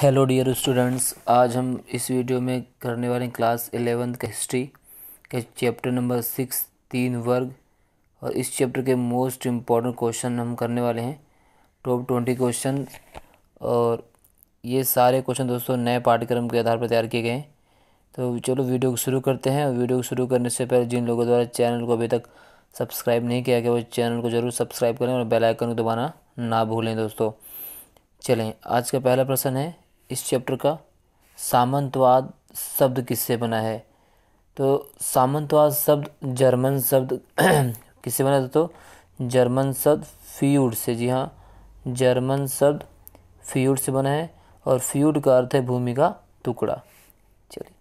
Hello dear students आज हम इस वीडियो में करने वाले क्लास एलेवेंथ का हिस्ट्री के चैप्टर नंबर सिक्स तीन वर्ग, और इस चैप्टर के मोस्ट इंपॉर्टेंट क्वेश्चन हम करने वाले हैं टॉप ट्वेंटी क्वेश्चन और ये सारे क्वेश्चन दोस्तों नए पाठ्यक्रम के आधार पर तैयार किए गए हैं। तो चलो वीडियो को शुरू करते हैं वीडियो को शुरू करने से पहले जिन लोगों द्वारा चैनल को अभी तक सब्सक्राइब नहीं किया गया, वो चैनल को ज़रूर सब्सक्राइब करें और बेलाइकन को दबाना ना भूलें दोस्तों। चलें, आज का पहला प्रश्न है इस चैप्टर का सामंतवाद शब्द किससे बना है? तो सामंतवाद शब्द जर्मन शब्द किससे बना था तो जर्मन शब्द फ्यूड से। जी हाँ जर्मन शब्द फ्यूड से बना है और फ्यूड का अर्थ है भूमि का टुकड़ा। चलिए,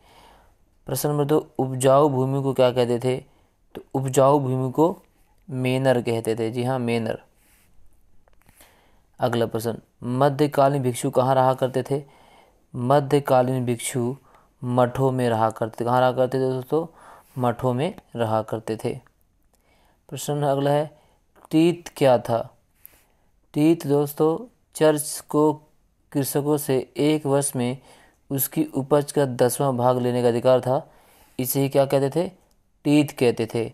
प्रश्न नंबर दो, उपजाऊ भूमि को क्या कहते थे? तो उपजाऊ भूमि को मेनर कहते थे। जी हाँ मेनर। अगला प्रश्न, मध्यकालीन भिक्षु कहाँ रहा करते थे? मध्यकालीन भिक्षु मठों में रहा करते, कहाँ रहा करते थे दोस्तों? मठों में रहा करते थे। प्रश्न अगला है, तीत क्या था? तीत दोस्तों, चर्च को कृषकों से एक वर्ष में उसकी उपज का दसवां भाग लेने का अधिकार था। इसे ही क्या कहते थे? तीत कहते थे।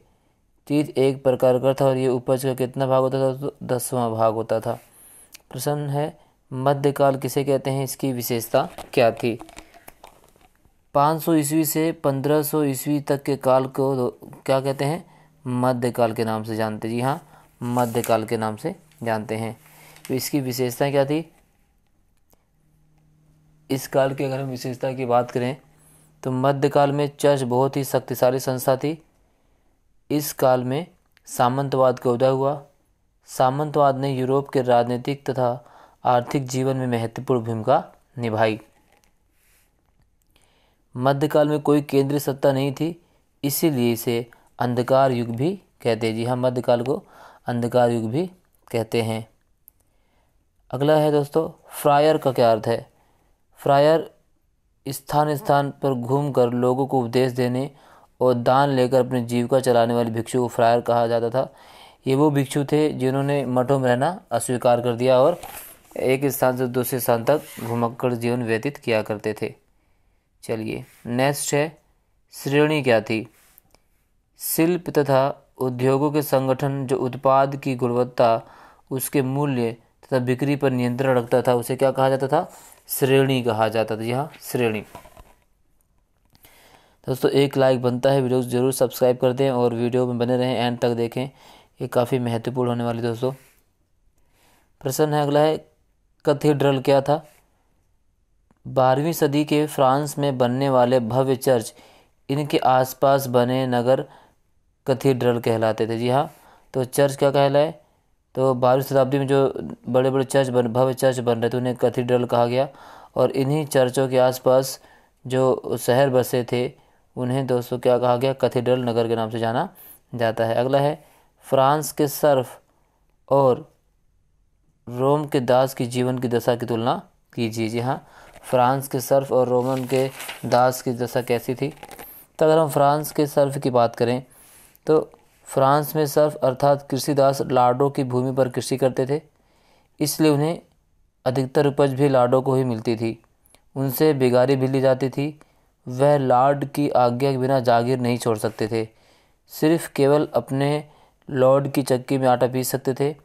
तीत एक प्रकार का था और ये उपज का कितना भाग होता था दसवां भाग होता था। प्रश्न है मध्यकाल किसे कहते हैं, इसकी विशेषता क्या थी? 500 ईस्वी से 1500 ईस्वी तक के काल को क्या कहते हैं? मध्यकाल के नाम से जानते जी हाँ मध्यकाल के नाम से जानते हैं। तो इसकी विशेषता क्या थी? इस काल की अगर हम विशेषता की बात करें तो मध्यकाल में चर्च बहुत ही शक्तिशाली संस्था थी। इस काल में सामंतवाद का उदय हुआ। सामंतवाद ने यूरोप के राजनीतिक तथा आर्थिक जीवन में महत्वपूर्ण भूमिका निभाई। मध्यकाल में कोई केंद्रीय सत्ता नहीं थी, इसीलिए इसे अंधकार युग भी कहते हैं। जी हाँ मध्यकाल को अंधकार युग भी कहते हैं। अगला है दोस्तों, फ्रायर का क्या अर्थ है? फ्रायर स्थान स्थान पर घूमकर लोगों को उपदेश देने और दान लेकर अपनी जीविका चलाने वाले भिक्षु को फ्रायर कहा जाता था। ये वो भिक्षु थे जिन्होंने मठों में रहना अस्वीकार कर दिया और एक स्थान से दूसरे स्थान तक घुमक्कड़ जीवन व्यतीत किया करते थे। चलिए नेक्स्ट है, श्रेणी क्या थी? शिल्प तथा उद्योगों के संगठन जो उत्पाद की गुणवत्ता, उसके मूल्य तथा बिक्री पर नियंत्रण रखता था, उसे क्या कहा जाता था? श्रेणी कहा जाता था। यहाँ श्रेणी। दोस्तों, एक लाइक बनता है वीडियो ज़रूर सब्सक्राइब कर दें और वीडियो में बने रहें एंड तक देखें। ये काफ़ी महत्वपूर्ण होने वाली दोस्तों। प्रश्न है, अगला है कथीड्रल क्या था? बारहवीं सदी के फ्रांस में बनने वाले भव्य चर्च इनके आसपास बने नगर कथीड्रल कहलाते थे। जी हाँ तो चर्च क्या कहलाए? तो बारहवीं शताब्दी में जो बड़े बड़े चर्च बन, भव्य चर्च बन रहे थे, उन्हें कथीड्रल कहा गया। और इन्हीं चर्चों के आसपास जो शहर बसे थे, उन्हें दोस्तों क्या कहा गया? कथीड्रल नगर के नाम से जाना जाता है। अगला है, फ्रांस के सर्फ और रोम के दास की जीवन की दशा की तुलना कीजिए। जी हाँ फ्रांस के सर्फ और रोमन के दास की दशा कैसी थी? तो अगर हम फ्रांस के सर्फ की बात करें तो फ्रांस में सर्फ अर्थात कृषि दास लाडो की भूमि पर कृषि करते थे। इसलिए उन्हें अधिकतर उपज भी लाडो को ही मिलती थी। उनसे बिगारी भी ली जाती थी। वह लाड की आज्ञा के बिना जागीर नहीं छोड़ सकते थे। सिर्फ़ केवल अपने लॉर्ड की चक्की में आटा पीस सकते थे।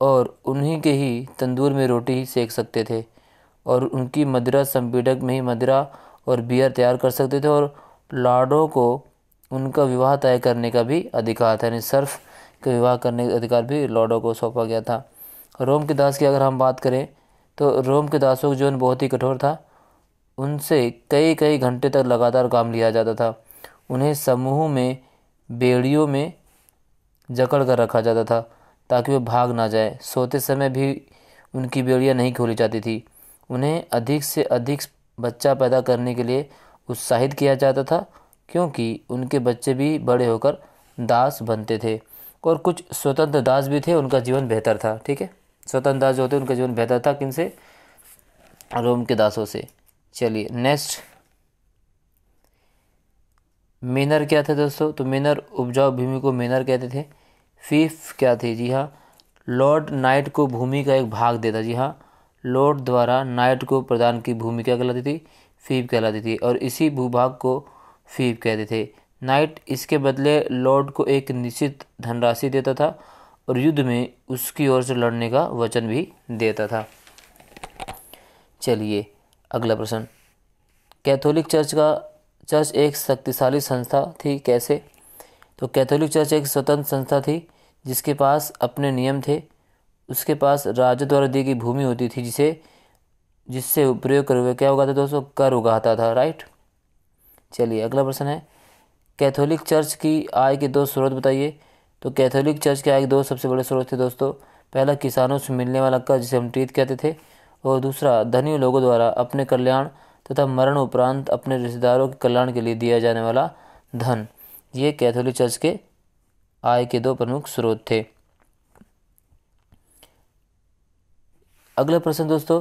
और उन्हीं के ही तंदूर में रोटी सेक सकते थे और उनकी मदिरा संपीडक में ही मदिरा और बियर तैयार कर सकते थे और लाडो को उनका विवाह तय करने का भी अधिकार था, यानी सर्फ का विवाह करने का अधिकार भी लॉर्डो को सौंपा गया था। रोम के दास की अगर हम बात करें तो रोम के दासों का जीवन बहुत ही कठोर था। उनसे कई कई घंटे तक लगातार काम लिया जाता था। उन्हें समूह में, बेड़ियों में जकड़ कर रखा जाता था। ताकि वे भाग ना जाए। सोते समय भी उनकी बेड़ियाँ नहीं खोली जाती थी। उन्हें अधिक से अधिक बच्चा पैदा करने के लिए उत्साहित किया जाता था, क्योंकि उनके बच्चे भी बड़े होकर दास बनते थे और कुछ स्वतंत्र दास भी थे, उनका जीवन बेहतर था, ठीक है? स्वतंत्र दास जो होते उनका जीवन बेहतर था किन से रोम के दासों से। चलिए, नेक्स्ट। मेनर क्या थे दोस्तों? तो मेनर उपजाऊ भूमि को मेनर कहते थे। फीफ क्या थी? जी हाँ लॉर्ड नाइट को भूमि का एक भाग देता। जी हाँ लॉर्ड द्वारा नाइट को प्रदान की भूमि क्या कहलाती थी? फीब कहलाती थी और इसी भूभाग को फीब कहते थे। नाइट इसके बदले लॉर्ड को एक निश्चित धनराशि देता था और युद्ध में उसकी ओर से लड़ने का वचन भी देता था। चलिए, अगला प्रश्न। कैथोलिक चर्च का, चर्च एक शक्तिशाली संस्था थी, कैसे? तो कैथोलिक चर्च एक स्वतंत्र संस्था थी, जिसके पास अपने नियम थे। उसके पास राज्य द्वारा दी गई भूमि होती थी, जिसे, जिससे प्रयोग कर क्या उगाता था दोस्तों? कर उगाता था राइट चलिए, अगला प्रश्न है। कैथोलिक चर्च की आय के दो स्रोत बताइए। तो कैथोलिक चर्च के आय के दो सबसे बड़े स्रोत थे दोस्तों। पहला, किसानों से मिलने वाला कर जिसे हम टीत कहते थे। और दूसरा धनी लोगों द्वारा अपने कल्याण तथा मरण उपरांत अपने रिश्तेदारों के कल्याण के लिए दिया जाने वाला धन। ये कैथोलिक चर्च के आय के दो प्रमुख स्रोत थे। अगला प्रश्न दोस्तों,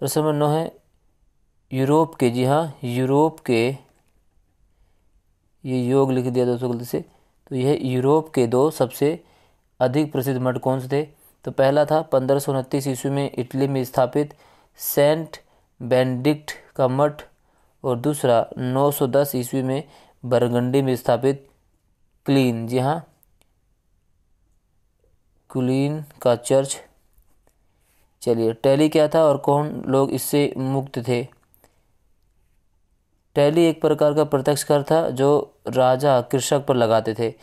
प्रश्न नंबर नौ है, यूरोप के, जी हाँ यूरोप के, ये योग लिख दिया दोस्तों गलती से तो यह यूरोप के दो सबसे अधिक प्रसिद्ध मठ कौन से थे? तो पहला था पंद्रह सौ उनतीस ईस्वी में इटली में स्थापित सेंट बेनडिक्ट का मठ, और दूसरा 910 ईस्वी में बरगंडी में स्थापित क्लीन, जी हाँ क्लीन का चर्च। चलिए, टैली क्या था और कौन लोग इससे मुक्त थे? टैली एक प्रकार का प्रत्यक्ष कर था जो राजा कृषक पर लगाते थे।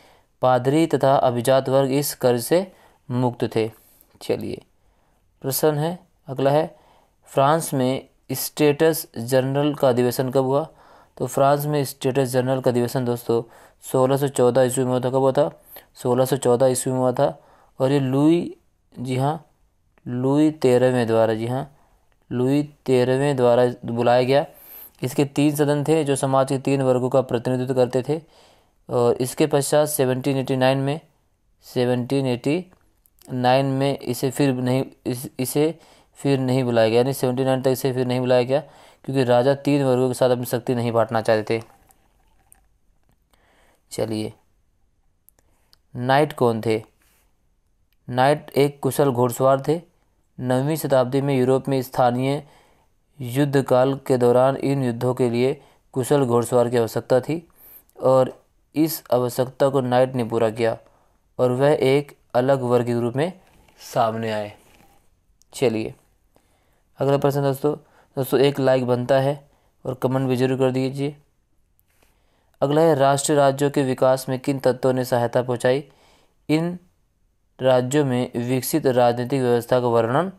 पादरी तथा अभिजात वर्ग इस कर से मुक्त थे। चलिए, प्रश्न है, अगला है, फ्रांस में स्टेटस जनरल का अधिवेशन कब हुआ? तो फ्रांस में स्टेटस जनरल का अधिवेशन दोस्तों 1614 ईस्वी में हुआ था कब हुआ था? 1614 ईस्वी में हुआ था। और ये लुई जी हाँ लुई तेरहवें द्वारा जी हाँ लुई तेरहवें द्वारा बुलाया गया। इसके तीन सदन थे जो समाज के तीन वर्गों का प्रतिनिधित्व करते थे। और इसके पश्चात 1789 में 1789 में इसे फिर नहीं इस, इसे फिर नहीं बुलाया गया। यानी 79 तक इसे फिर नहीं बुलाया गया। क्योंकि राजा तीन वर्गों के साथ अपनी शक्ति नहीं बांटना चाहते थे। चलिए। नाइट कौन थे? नाइट एक कुशल घोड़सवार थे। नवीं शताब्दी में यूरोप में स्थानीय युद्ध काल के दौरान इन युद्धों के लिए कुशल घोड़सवार की आवश्यकता थी और इस आवश्यकता को नाइट ने पूरा किया और वह एक अलग वर्ग के रूप में सामने आए। चलिए। अगला प्रश्न दोस्तों दोस्तों, एक लाइक बनता है और कमेंट भी ज़रूर कर दीजिए। अगला है राष्ट्र राज्यों के विकास में किन तत्वों ने सहायता पहुंचाई? इन राज्यों में विकसित राजनीतिक व्यवस्था का वर्णन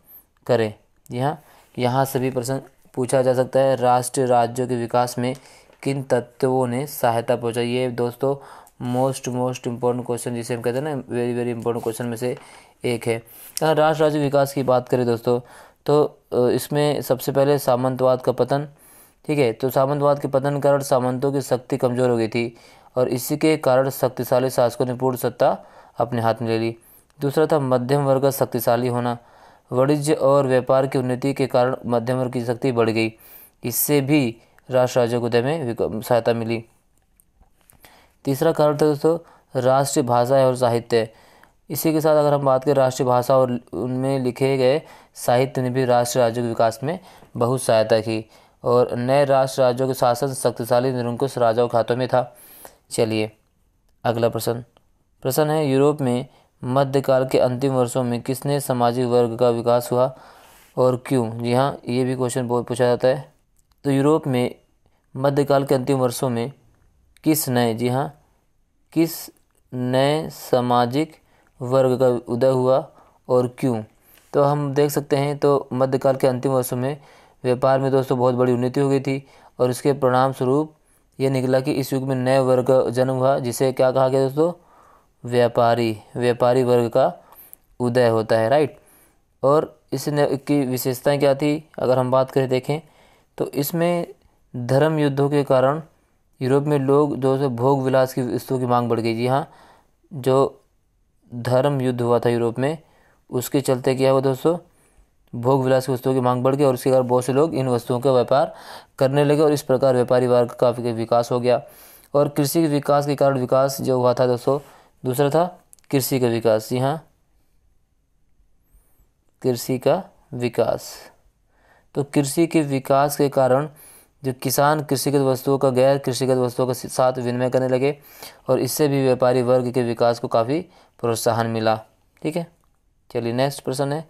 करें। जी हाँ यहाँ सभी प्रश्न पूछा जा सकता है राष्ट्र राज्यों के विकास में किन तत्वों ने सहायता पहुँचाई? ये दोस्तों मोस्ट मोस्ट इम्पोर्टेंट क्वेश्चन जिसे हम कहते हैं ना वेरी वेरी इंपॉर्टेंट क्वेश्चन में से एक है। राष्ट्र राज्य विकास की बात करें दोस्तों तो इसमें सबसे पहले सामंतवाद का पतन, ठीक है? तो सामंतवाद के पतन के कारण सामंतों की शक्ति कमज़ोर हो गई थी और इसी के कारण शक्तिशाली शासकों ने पूर्ण सत्ता अपने हाथ में ले ली। दूसरा था मध्यम वर्ग का शक्तिशाली होना। वाणिज्य और व्यापार की उन्नति के कारण मध्यम वर्ग की शक्ति बढ़ गई। इससे भी राष्ट्र राज्य उदय में सहायता मिली। तीसरा कारण था दोस्तों, राष्ट्रीय भाषा और साहित्य। इसी के साथ अगर हम बात करें राष्ट्रीय भाषा और उनमें लिखे गए साहित्य ने भी राष्ट्र राज्यों के विकास में बहुत सहायता की और नए राष्ट्र राज्यों के शासन शक्तिशाली निरंकुश राजाओं के हाथों में था। चलिए, अगला प्रश्न। प्रश्न है, यूरोप में मध्यकाल के अंतिम वर्षों में किसने सामाजिक वर्ग का विकास हुआ और क्यों? जी हाँ ये भी क्वेश्चन बहुत पूछा जाता है। तो यूरोप में मध्यकाल के अंतिम वर्षों में किस नए, जी हाँ किस नए सामाजिक वर्ग का उदय हुआ और क्यों? तो हम देख सकते हैं तो मध्यकाल के अंतिम वर्षों में व्यापार में दोस्तों बहुत बड़ी उन्नति हो गई थी और इसके परिणाम स्वरूप ये निकला कि इस युग में नए वर्ग जन्म हुआ, जिसे क्या कहा गया दोस्तों? व्यापारी व्यापारी वर्ग का उदय होता है राइट और इस की विशेषताएँ क्या थी? अगर हम बात करें, देखें तो इसमें धर्म युद्धों के कारण यूरोप में लोग जो है भोग विलास की वस्तुओं की मांग बढ़ गई। जी हाँ जो धर्म युद्ध हुआ था यूरोप में उसके चलते क्या हुआ दोस्तों? भोग विलास की वस्तुओं की मांग बढ़ गई और उसके कारण बहुत से लोग इन वस्तुओं का व्यापार करने लगे और इस प्रकार व्यापारी वर्ग का विकास हो गया। और कृषि के विकास के कारण विकास जो हुआ था दोस्तों, दूसरा था कृषि का विकास। जी हाँ। कृषि का विकास। तो कृषि के विकास के कारण जो किसान कृषिगत वस्तुओं का गैर कृषिगत वस्तुओं के साथ विनिमय करने लगे और इससे भी व्यापारी वर्ग के विकास को काफ़ी प्रोत्साहन मिला। ठीक है? चलिए नेक्स्ट प्रश्न है।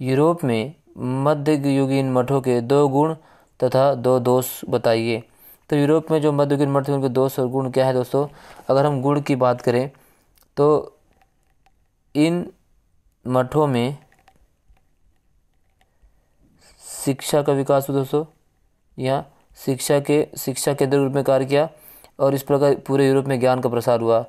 यूरोप में मध्ययुगीन मठों के दो गुण तथा दो दोष बताइए। तो यूरोप में जो मध्ययुगीन मठ थे, उनके दोष और गुण क्या है दोस्तों? अगर हम गुण की बात करें तो इन मठों में शिक्षा का विकास हुआ दोस्तों, या शिक्षा के, शिक्षा केंद्र रूप में कार्य किया, और इस प्रकार पूरे यूरोप में ज्ञान का प्रसार हुआ।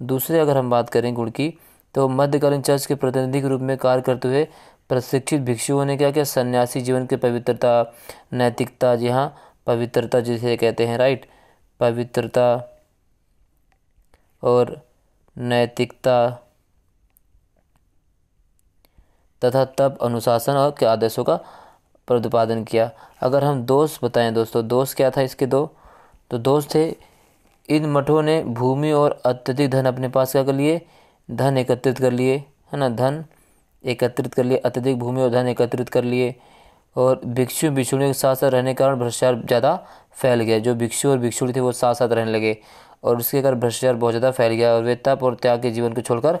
दूसरे अगर हम बात करें गुण की तो मध्यकालीन चर्च के प्रतिनिधि के रूप में कार्य करते हुए प्रशिक्षित भिक्षुओं ने क्या किया सन्यासी जीवन की पवित्रता, नैतिकता, जी हाँ पवित्रता जिसे कहते हैं राइट पवित्रता और नैतिकता तथा तब अनुशासन और के आदेशों का प्रतिपादन किया। अगर हम दोष बताएँ दोस्तों, दोष क्या था इसके दो? तो दोष थे, इन मठों ने भूमि और अत्यधिक धन अपने पास क्या कर लिए? धन एकत्रित कर लिए, है ना? धन एकत्रित कर लिए, अत्यधिक भूमि और धन एकत्रित कर लिए और भिक्षु भिक्षुणी के साथ साथ रहने के कारण भ्रष्टाचार ज़्यादा फैल गया। जो भिक्षु और भिक्षुणी थे वो साथ साथ रहने लगे और उसके कारण भ्रष्टाचार बहुत ज़्यादा फैल गया और वे तप और त्याग के जीवन को छोड़कर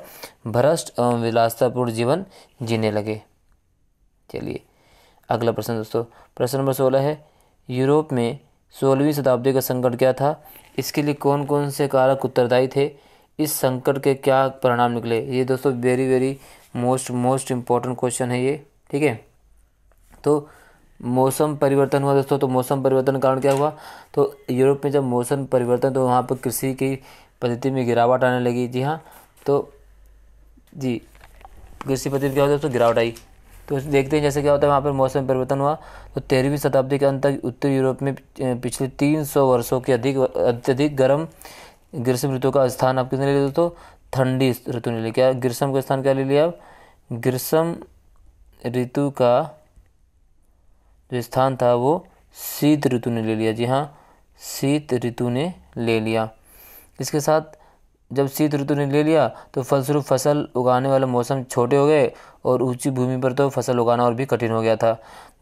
भ्रष्ट एवं विलासतापूर्ण जीवन जीने लगे। चलिए, अगला प्रश्न दोस्तों। प्रश्न नंबर सोलह है, यूरोप में सोलहवीं शताब्दी का संकट क्या था? इसके लिए कौन कौन से कारक उत्तरदायी थे? इस संकट के क्या परिणाम निकले? ये दोस्तों very very most most important question है ये, ठीक है? तो मौसम परिवर्तन हुआ दोस्तों तो मौसम परिवर्तन कारण क्या हुआ? तो यूरोप में जब मौसम परिवर्तन तो वहाँ पर कृषि की पद्धति में गिरावट आने लगी। जी हाँ तो जी, कृषि पद्धति क्या होता है तो गिरावट आई। तो देखते हैं जैसे क्या होता है, वहाँ पर मौसम परिवर्तन हुआ। तो तेरहवीं शताब्दी के अंत तक उत्तर यूरोप में पिछले तीन सौ वर्षों के अधिक, अत्यधिक गर्म ग्रीष्म ऋतु का स्थान आप किसने ले लिया दोस्तों ठंडी ऋतु ने लिया। क्या ग्रीष्म का स्थान क्या ले लिया आप? ग्रीष्म ऋतु का जो स्थान था वो शीत ऋतु ने ले लिया। जी हाँ शीत ऋतु ने ले लिया। इसके साथ जब शीत ऋतु ने ले लिया तो फलस्वरूप फ़सल उगाने वाले मौसम छोटे हो गए और ऊँची भूमि पर तो फ़सल उगाना और भी कठिन हो गया था।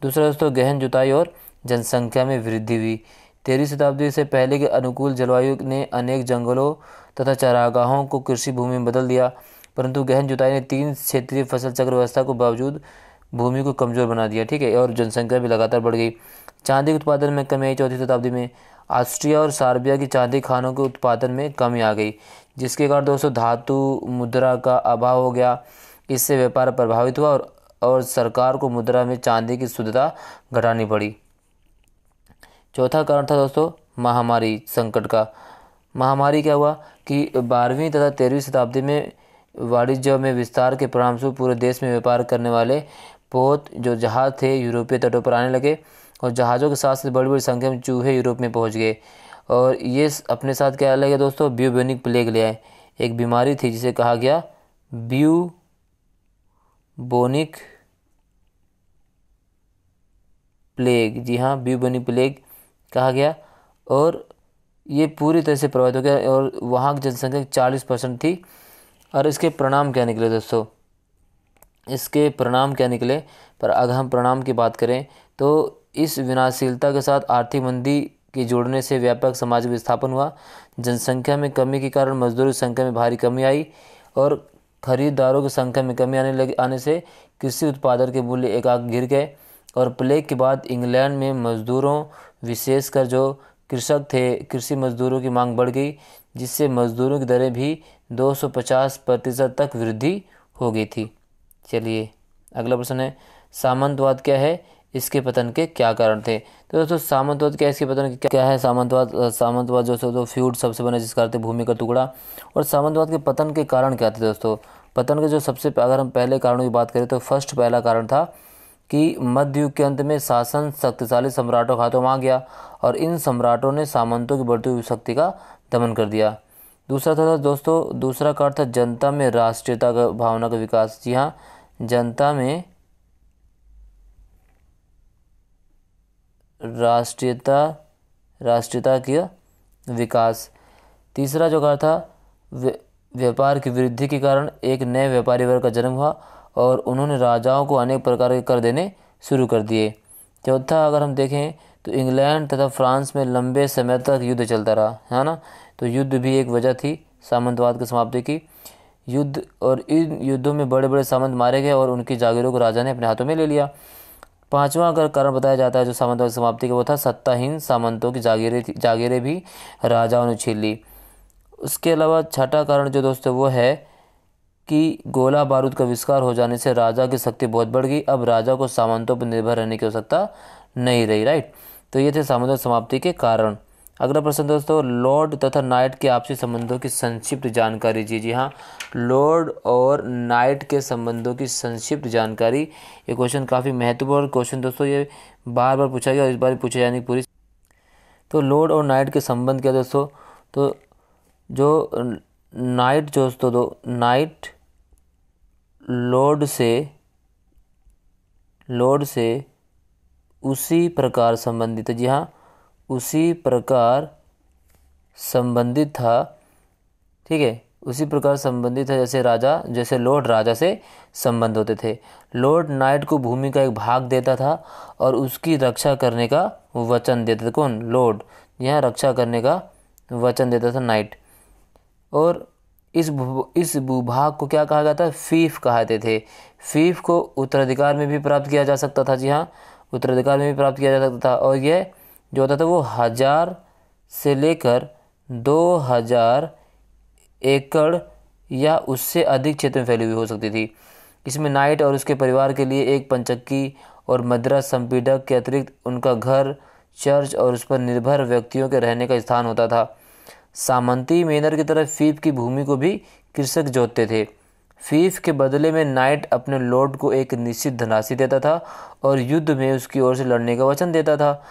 दूसरा दोस्तों, गहन जुताई और जनसंख्या में वृद्धि हुई। तेरहवीं शताब्दी से पहले के अनुकूल जलवायु ने अनेक जंगलों तथा चरागाहों को कृषि भूमि में बदल दिया, परंतु गहन जुताई ने तीन क्षेत्रीय फ़सल चक्र व्यवस्था को बावजूद भूमि को कमज़ोर बना दिया, ठीक है, और जनसंख्या भी लगातार बढ़ गई। चांदी के उत्पादन में कमी आई चौथी शताब्दी में। ऑस्ट्रिया और सार्बिया की चांदी खानों के उत्पादन में कमी आ गई, जिसके कारण दोस्तों धातु मुद्रा का अभाव हो गया। इससे व्यापार प्रभावित हुआ और और सरकार को मुद्रा में चांदी की शुद्धता घटानी पड़ी। चौथा कारण था दोस्तों, महामारी संकट का। महामारी क्या हुआ कि बारहवीं तथा तेरहवीं शताब्दी में वाणिज्य में विस्तार के परिणामस्वरूप पूरे देश में व्यापार करने वाले बहुत जो जहाज़ थे यूरोपीय तटों पर आने लगे और जहाज़ों के साथ साथ बड़ी बड़ी संख्या में चूहे यूरोप में पहुँच गए। और ये अपने साथ क्या लगे दोस्तों ब्यूबेनिक प्लेग ले आए। एक बीमारी थी जिसे कहा गया ब्यू बोनिक प्लेग जी हाँ ब्यूबोनिक प्लेग कहा गया और ये पूरी तरह से प्रभावित हो गया और वहाँ की जनसंख्या चालीस परसेंट थी। और इसके परिणाम क्या निकले दोस्तों? इसके परिणाम क्या निकले? पर अगर हम परिणाम की बात करें तो इस विनाशीलता के साथ आर्थिक मंदी के जोड़ने से व्यापक सामाजिक विस्थापन हुआ। जनसंख्या में कमी के कारण मजदूरों की संख्या में भारी कमी आई और खरीदारों की संख्या में कमी आने लगी, आने से कृषि उत्पादन के मूल्य एकाक गिर गए। और प्लेग के बाद इंग्लैंड में मजदूरों विशेषकर जो कृषक थे, कृषि मजदूरों की मांग बढ़ गई, जिससे मजदूरों की दरें भी 250 प्रतिशत तक वृद्धि हो गई थी। चलिए, अगला प्रश्न है, सामंतवाद क्या है? इसके पतन के क्या कारण थे? तो दोस्तों, सामंतवाद क्या है? इसके पतन के क्या है? सामंतवाद सामंतवाद जो तो फ्यूड सबसे बने, जिसका अर्थ भूमि का टुकड़ा। और सामंतवाद के पतन के कारण क्या थे दोस्तों? पतन के जो सबसे, अगर हम पहले कारणों की बात करें तो फ़र्स्ट पहला कारण था कि मध्य युग के अंत में शासन शक्तिशाली सम्राटों के हाथों में आ गया और इन सम्राटों ने सामंतों की बढ़ती हुई शक्ति का दमन कर दिया। दूसरा था दोस्तों, दूसरा कारण था जनता में राष्ट्रीयता का, भावना का विकास। जी हाँ जनता में राष्ट्रीयता राष्ट्रीयता का विकास। तीसरा जो कारण था व्यापार की वृद्धि के कारण एक नए व्यापारी वर्ग का जन्म हुआ और उन्होंने राजाओं को अनेक प्रकार के कर देने शुरू कर दिए। चौथा, अगर हम देखें तो इंग्लैंड तथा फ्रांस में लंबे समय तक युद्ध चलता रहा, है ना? तो युद्ध भी एक वजह थी सामंतवाद की समाप्ति की। युद्ध और इन युद्धों में बड़े बड़े सामंत मारे गए और उनकी जागीरों को राजा ने अपने हाथों में ले लिया। पांचवा, अगर कारण बताया जाता है जो सामंतवाद की समाप्ति का वो था, सत्ताहीन सामंतों की जागीरें जागीरें भी राजाओं ने छीन ली। उसके अलावा छठा कारण जो दोस्तों वो है कि गोला बारूद का विस्कार हो जाने से राजा की शक्ति बहुत बढ़ गई। अब राजा को सामंतों पर निर्भर रहने की आवश्यकता नहीं रही राइट तो ये थे सामंत समाप्ति के कारण। अगला प्रश्न दोस्तों, लॉर्ड तथा नाइट के आपसी संबंधों की संक्षिप्त जानकारी जी। जी हाँ लॉर्ड और नाइट के संबंधों की संक्षिप्त जानकारी। ये क्वेश्चन काफ़ी महत्वपूर्ण क्वेश्चन दोस्तों, ये बार बार पूछा गया और इस बार पूछा जाने की पूरी तो लॉर्ड और नाइट के संबंध क्या दोस्तों? तो जो नाइट दोस्तों, दो नाइट लॉर्ड से, लोड से उसी प्रकार संबंधित जी हाँ उसी प्रकार संबंधित था। ठीक है, उसी प्रकार संबंधित है जैसे राजा, जैसे लॉर्ड राजा से संबंध होते थे। लॉर्ड नाइट को भूमि का एक भाग देता था और उसकी रक्षा करने का वचन देता था। कौन? लॉर्ड यहाँ रक्षा करने का वचन देता था नाइट। और इस इस भूभाग को क्या कहा जाता है? फीफ कहते थे। फीफ को उत्तराधिकार में भी प्राप्त किया जा सकता था, जी हाँ। उत्तराधिकार में भी प्राप्त किया जा सकता था। और यह जो होता था वो हज़ार से लेकर दो हज़ार एकड़ या उससे अधिक क्षेत्र में फैली हुई हो सकती थी। इसमें नाइट और उसके परिवार के लिए एक पंचक्की और मद्रास संपीडक के अतिरिक्त उनका घर, चर्च और उस पर निर्भर व्यक्तियों के रहने का स्थान होता था। सामंती मेनर की तरह फीफ की भूमि को भी कृषक जोतते थे। फीफ के बदले में नाइट अपने लॉर्ड को एक निश्चित धनराशि देता था और युद्ध में उसकी ओर से लड़ने का वचन देता था।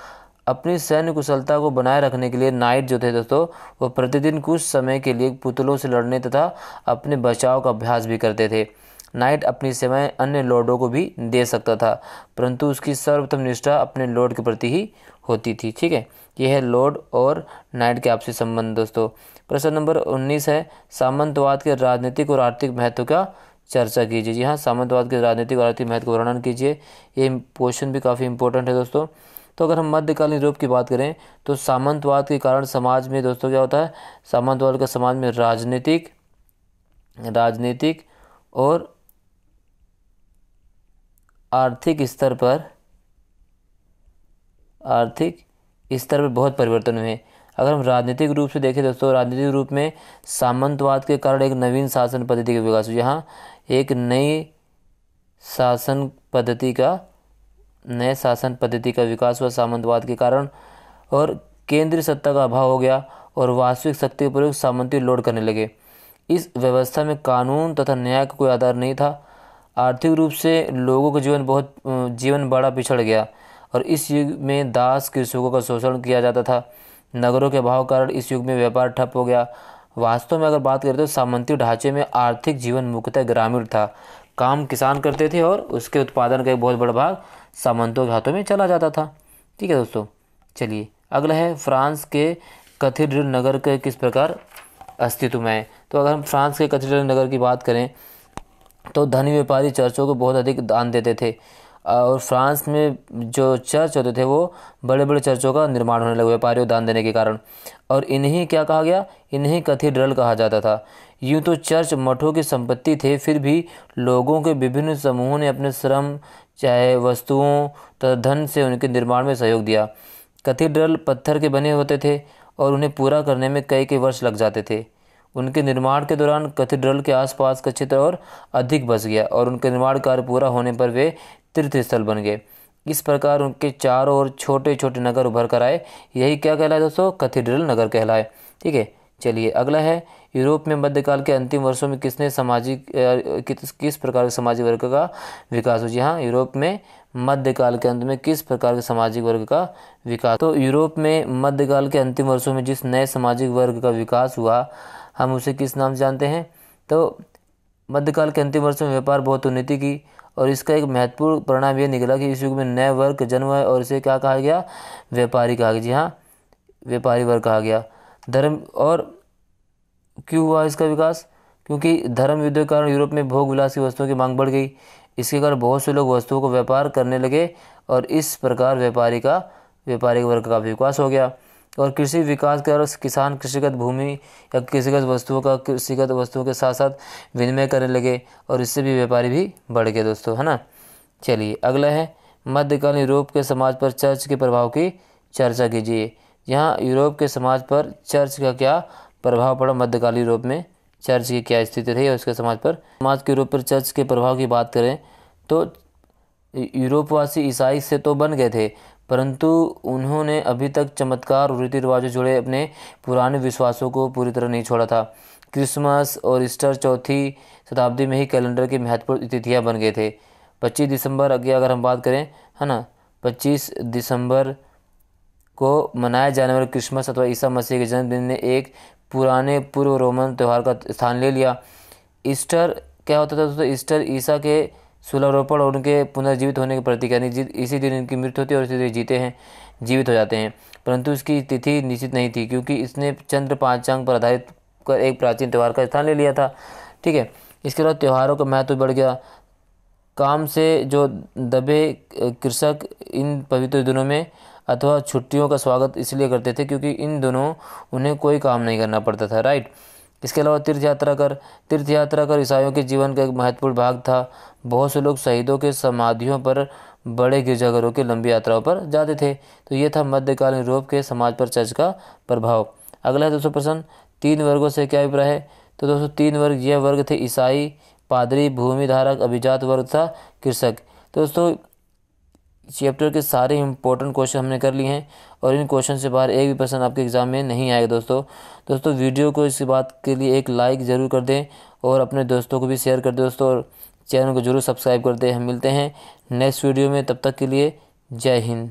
अपनी सैन्य कुशलता को बनाए रखने के लिए नाइट जो थे दोस्तों, वो प्रतिदिन कुछ समय के लिए पुतलों से लड़ने तथा अपने बचाव का अभ्यास भी करते थे। नाइट अपनी सेवाएँ अन्य लॉर्डों को भी दे सकता था, परंतु उसकी सर्वप्रथम निष्ठा अपने लॉर्ड के प्रति ही होती थी। ठीक है? यह है लॉर्ड और नाइट के आपसी संबंध, दोस्तों। प्रश्न नंबर उन्नीस है, सामंतवाद के राजनीतिक और आर्थिक महत्व का चर्चा कीजिए। जी हाँ सामंतवाद के राजनीतिक और आर्थिक महत्व का वर्णन कीजिए। ये क्वेश्चन भी काफ़ी इंपॉर्टेंट है, दोस्तों। तो अगर हम मध्यकालीन यूरोप की बात करें तो सामंतवाद के कारण समाज में, दोस्तों, क्या होता है? सामंतवाद का समाज में राजनीतिक राजनीतिक और आर्थिक स्तर पर, आर्थिक स्तर पर बहुत परिवर्तन हुए अगर हम राजनीतिक रूप से देखें दोस्तों, राजनीतिक रूप में सामंतवाद के कारण एक नवीन शासन पद्धति का विकास हुआ। यहाँ एक नई शासन पद्धति का, नए शासन पद्धति का विकास हुआ सामंतवाद के कारण और केंद्रीय सत्ता का अभाव हो गया और वास्तविक शक्ति का प्रयोग सामंती लोड करने लगे। इस व्यवस्था में कानून तथा न्याय का कोई आधार नहीं था। आर्थिक रूप से लोगों का जीवन बहुत जीवन बड़ा पिछड़ गया और इस युग में दास कृषकों का शोषण किया जाता था। नगरों के अभाव कारण इस युग में व्यापार ठप हो गया। वास्तव में अगर बात करें तो सामंती ढांचे में आर्थिक जीवन मुख्यतः ग्रामीण था। काम किसान करते थे और उसके उत्पादन का एक बहुत बड़ा भाग सामंतों के हाथों में चला जाता था। ठीक है दोस्तों, चलिए, अगला है फ्रांस के कैथेड्रल नगर के किस प्रकार अस्तित्व में है तो अगर हम फ्रांस के कैथेड्रल नगर की बात करें तो धनी व्यापारी चर्चों को बहुत अधिक दान देते थे। और फ्रांस में जो चर्च होते थे, वो बड़े बड़े चर्चों का निर्माण होने लगा, व्यापारियों दान देने के कारण। और इन्हीं क्या कहा गया? इन्हीं कथीड्रल कहा जाता था। यूँ तो चर्च मठों की संपत्ति थे, फिर भी लोगों के विभिन्न समूहों ने अपने श्रम, चाहे वस्तुओं तथा धन से उनके निर्माण में सहयोग दिया। कथीड्रल पत्थर के बने होते थे और उन्हें पूरा करने में कई कई वर्ष लग जाते थे। उनके निर्माण के दौरान कथीड्रल के आसपास का क्षेत्र और अधिक बस गया और उनके निर्माण कार्य पूरा होने पर वे तीर्थ स्थल बन गए। इस प्रकार उनके चारों ओर छोटे छोटे नगर उभर कर आए। यही क्या कहलाए दोस्तों? कथीड्रल नगर कहलाए। ठीक है, चलिए अगला है। यूरोप में मध्यकाल के अंतिम वर्षों में किसने सामाजिक किस किस प्रकार के सामाजिक वर्ग का विकास हो जी हाँ यूरोप में मध्यकाल के अंत में किस प्रकार के सामाजिक वर्ग का विकास? तो यूरोप में मध्यकाल के अंतिम वर्षों में जिस नए सामाजिक वर्ग का विकास हुआ हम उसे किस नाम से जानते हैं? तो मध्यकाल के अंतिम वर्षों में व्यापार बहुत उन्नति की और इसका एक महत्वपूर्ण परिणाम ये निकला कि इस युग में नए वर्ग जन्म है और इसे क्या कहा गया? व्यापारी कहा गया। जी हाँ व्यापारी वर्ग कहा गया। धर्म और क्यों हुआ इसका विकास? क्योंकि धर्म युद्ध के कारण यूरोप में भोग विलास की वस्तुओं की मांग बढ़ गई। इसके कारण बहुत से लोग वस्तुओं को व्यापार करने लगे और इस प्रकार व्यापारी का, व्यापारिक वर्ग का विकास हो गया। और कृषि विकास के अर्थ किसान कृषिगत भूमि या कृषिगत वस्तुओं का, कृषिगत वस्तुओं के साथ साथ विनिमय करने लगे और इससे भी व्यापारी भी बढ़ गए दोस्तों, है ना? चलिए, अगला है, मध्यकालीन यूरोप के समाज पर चर्च के प्रभाव की चर्चा कीजिए। यहाँ यूरोप के समाज पर चर्च का क्या प्रभाव पड़ा? मध्यकालीन यूरोप में चर्च की क्या स्थिति रही और उसके समाज पर? समाज के यूरोप पर चर्च के प्रभाव की बात करें तो यूरोपवासी ईसाई से तो बन गए थे परंतु उन्होंने अभी तक चमत्कार और रीति रिवाजों जुड़े अपने पुराने विश्वासों को पूरी तरह नहीं छोड़ा था। क्रिसमस और ईस्टर चौथी शताब्दी में ही कैलेंडर की महत्वपूर्ण तिथियाँ बन गए थे। 25 दिसंबर अगे अगर हम बात करें, है ना? 25 दिसंबर को मनाया जाने वाले क्रिसमस अथवा ईसा मसीह के जन्मदिन ने एक पुराने पूर्व रोमन त्यौहार का स्थान ले लिया। ईस्टर क्या होता था दोस्तों? ईस्टर ईसा के सुलभरोपण और उनके पुनर्जीवित होने के प्रतीक, यानी इसी दिन इनकी मृत्यु होती है और इसी दिन जीते हैं, जीवित हो जाते हैं। परंतु इसकी तिथि निश्चित नहीं थी, क्योंकि इसने चंद्र पांचांग पर आधारित कर एक प्राचीन त्यौहार का स्थान ले लिया था। ठीक है, इसके अलावा त्यौहारों का महत्व बढ़ गया। काम से जो दबे कृषक इन पवित्र दिनों में अथवा छुट्टियों का स्वागत इसलिए करते थे, क्योंकि इन दोनों उन्हें कोई काम नहीं करना पड़ता था, राइट? इसके अलावा तीर्थ यात्रा कर तीर्थ यात्रा कर ईसाइयों के जीवन का एक महत्वपूर्ण भाग था। बहुत से लोग शहीदों के समाधियों पर, बड़े गिरजाघरों की लंबी यात्राओं पर जाते थे। तो ये था मध्यकालीन यूरोप के समाज पर चर्च का प्रभाव। अगला है दोस्तों प्रश्न, तीन वर्गों से क्या अभिप्राय है? तो दोस्तों तीन वर्ग, यह वर्ग थे ईसाई, पादरी, भूमिधारक, अभिजात वर्ग था, कृषक। तो दोस्तों चैप्टर के सारे इंपॉर्टेंट क्वेश्चन हमने कर लिए हैं और इन क्वेश्चन से बाहर एक भी प्रश्न आपके एग्ज़ाम में नहीं आएगा दोस्तों। दोस्तों वीडियो को इस बात के लिए एक लाइक ज़रूर कर दें और अपने दोस्तों को भी शेयर कर दें दोस्तों और चैनल को ज़रूर सब्सक्राइब कर दें। हम मिलते हैं नेक्स्ट वीडियो में, तब तक के लिए जय हिंद।